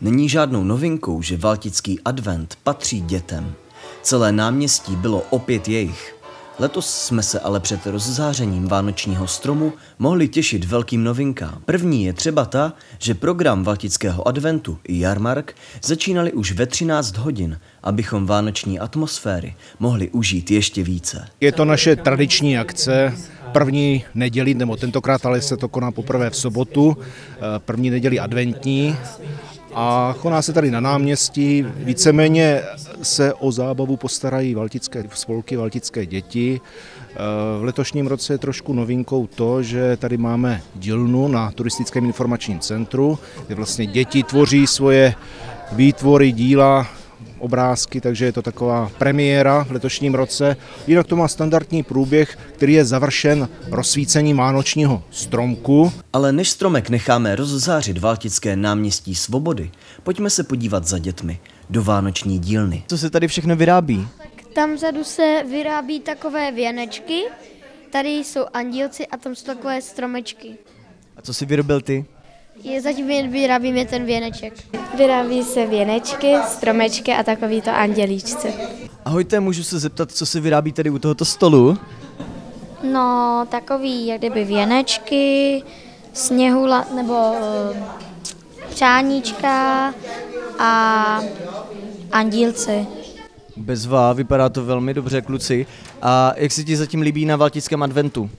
Není žádnou novinkou, že Valtický advent patří dětem. Celé náměstí bylo opět jejich. Letos jsme se ale před rozzářením vánočního stromu mohli těšit velkým novinkám. První je třeba ta, že program Valtického adventu i jarmark začínali už ve 13 hodin, abychom vánoční atmosféry mohli užít ještě více. Je to naše tradiční akce, první neděli, nebo tentokrát ale se to koná poprvé v sobotu, eh, první neděli adventní a koná se tady na náměstí. Víceméně se o zábavu postarají valtické spolky, valtické děti. Eh, v letošním roce je trošku novinkou to, že tady máme dílnu na turistickém informačním centru, kde vlastně děti tvoří svoje výtvory, díla, obrázky, takže je to taková premiéra v letošním roce. Jinak to má standardní průběh, který je završen rozsvícením vánočního stromku. Ale než stromek necháme rozzářit Valtické náměstí Svobody, pojďme se podívat za dětmi do vánoční dílny. Co se tady všechno vyrábí? Tam vzadu se vyrábí takové věnečky, tady jsou andílci a tam jsou takové stromečky. A co si vyrobil ty? Je, zatím vyrábíme ten věneček. Vyrábí se věnečky, stromečky a takovýto andělíčci. Ahojte, můžu se zeptat, co se vyrábí tady u tohoto stolu? No, takový, jak kdyby věnečky, sněhula, nebo uh, přáníčka a andílci. Bezva, vypadá to velmi dobře, kluci. A jak se ti zatím líbí na Valtickém adventu?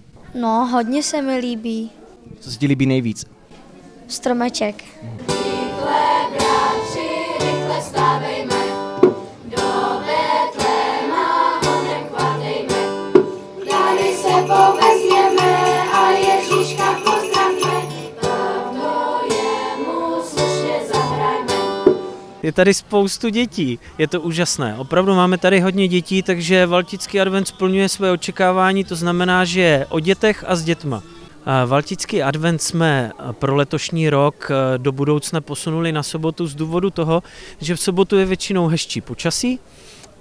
No, hodně se mi líbí. Co se ti líbí nejvíc? Stromeček. Je tady spoustu dětí, je to úžasné. Opravdu máme tady hodně dětí, takže Valtický advent splňuje své očekávání, to znamená, že je o dětech a s dětma. Valtický advent jsme pro letošní rok do budoucna posunuli na sobotu z důvodu toho, že v sobotu je většinou hezčí počasí,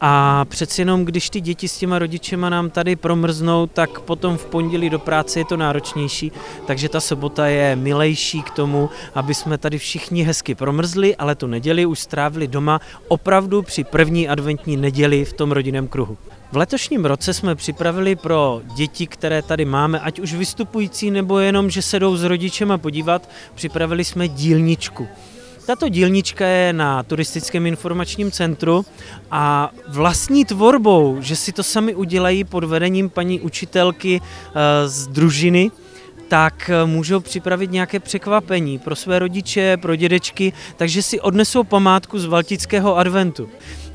a přeci jenom, když ty děti s těma rodičema nám tady promrznou, tak potom v pondělí do práce je to náročnější, takže ta sobota je milejší k tomu, aby jsme tady všichni hezky promrzli, ale tu neděli už strávili doma opravdu při první adventní neděli v tom rodinném kruhu. V letošním roce jsme připravili pro děti, které tady máme, ať už vystupující nebo jenom, že se jdou s rodičema podívat, připravili jsme dílničku. Tato dílnička je na turistickém informačním centru a vlastní tvorbou, že si to sami udělají pod vedením paní učitelky eh, z družiny, tak eh, můžou připravit nějaké překvapení pro své rodiče, pro dědečky, takže si odnesou památku z Valtického adventu.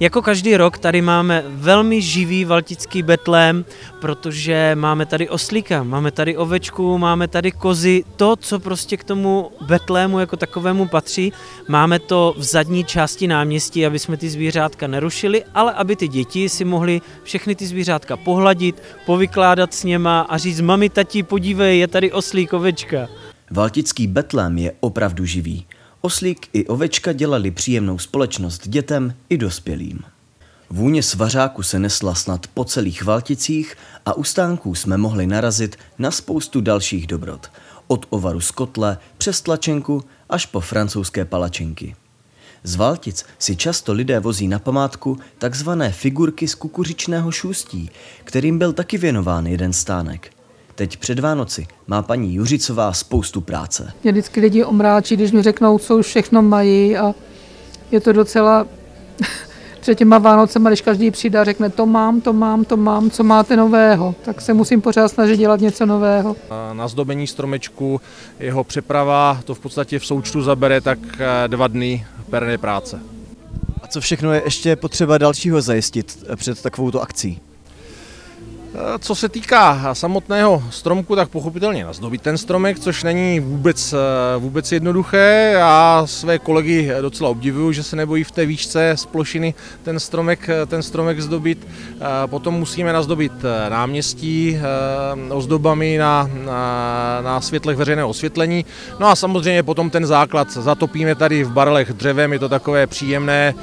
Jako každý rok tady máme velmi živý valtický betlém, protože máme tady oslíka, máme tady ovečku, máme tady kozy, to, co prostě k tomu betlému jako takovému patří. Máme to v zadní části náměstí, aby jsme ty zvířátka nerušili, ale aby ty děti si mohly všechny ty zvířátka pohladit, povykládat s něma a říct, mami, tati, podívej, je tady oslík, ovečka. Valtický betlém je opravdu živý. Oslík i ovečka dělali příjemnou společnost dětem i dospělým. Vůně svařáku se nesla snad po celých Valticích a u stánků jsme mohli narazit na spoustu dalších dobrot. Od ovaru z kotle přes tlačenku až po francouzské palačinky. Z Valtic si často lidé vozí na památku takzvané figurky z kukuřičného šůstí, kterým byl taky věnován jeden stánek. Teď před Vánoci má paní Juřicová spoustu práce. Mě vždycky lidi omráčí, když mi řeknou, co už všechno mají a je to docela před těma Vánocema, když každý přijde a řekne, to mám, to mám, to mám, co máte nového, tak se musím pořád snažit dělat něco nového. Na zdobení stromečku, jeho přeprava, to v podstatě v součtu zabere tak eh, dva dny perné práce. A co všechno je ještě potřeba dalšího zajistit před takovouto akcí? Eh, co se týká samotného stromku, tak pochopitelně nazdobit ten stromek, což není vůbec, eh, vůbec jednoduché. Já své kolegy docela obdivuju, že se nebojí v té výšce z plošiny ten stromek, eh, ten stromek zdobit. Potom musíme nazdobit náměstí ozdobami na, na, na světlech veřejného osvětlení. No a samozřejmě potom ten základ zatopíme tady v barelech dřevem, je to takové příjemné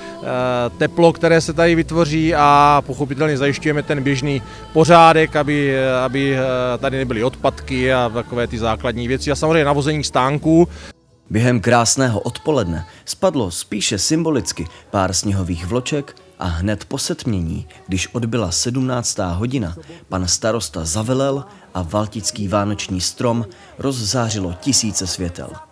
teplo, které se tady vytvoří a pochopitelně zajišťujeme ten běžný pořád pořádek, aby, aby eh, tady nebyly odpadky a takové ty základní věci. A samozřejmě navození stánků. Během krásného odpoledne spadlo spíše symbolicky pár sněhových vloček a hned po setmění, když odbyla 17. hodina, pan starosta zavelel a valtický vánoční strom rozzářilo tisíce světel.